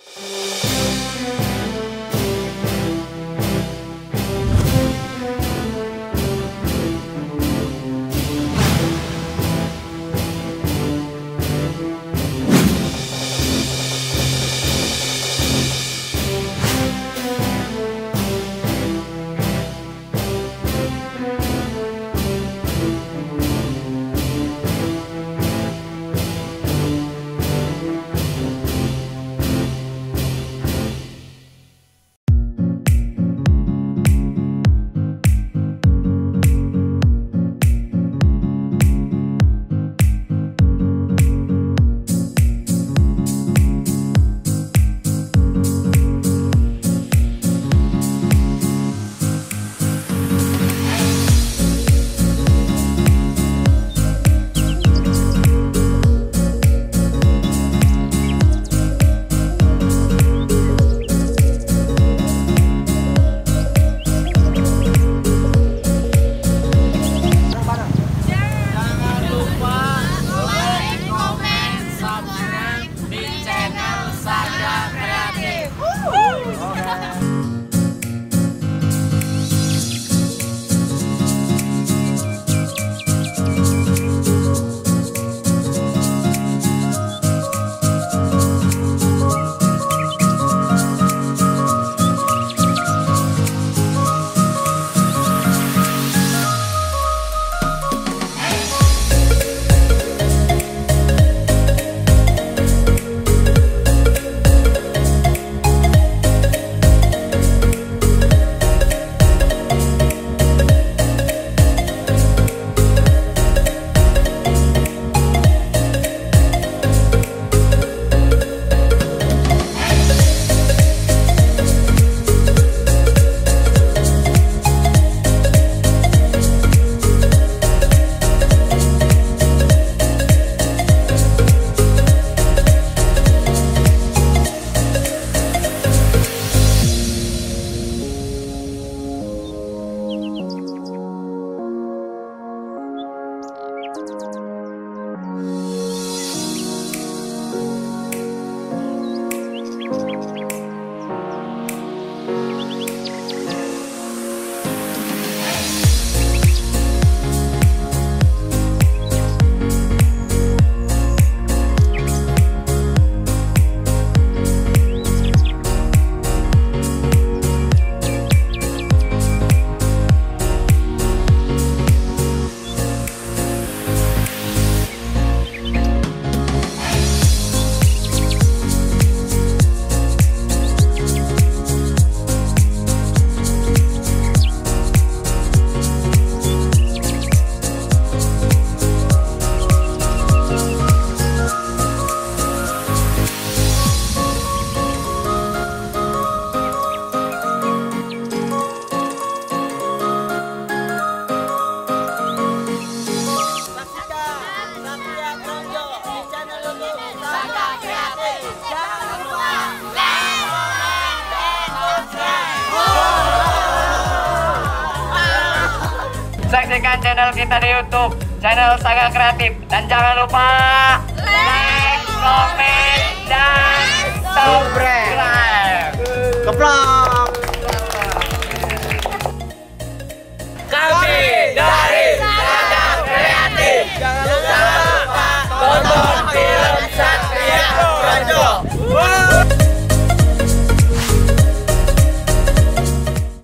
Jangan Saksikan channel kita di YouTube, channel Saga Kreatif, dan jangan lupa